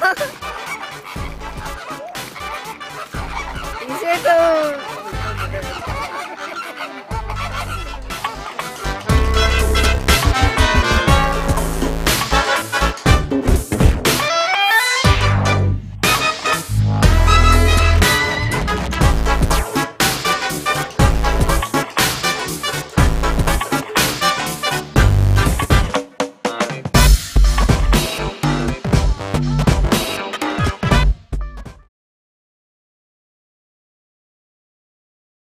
哈哈哈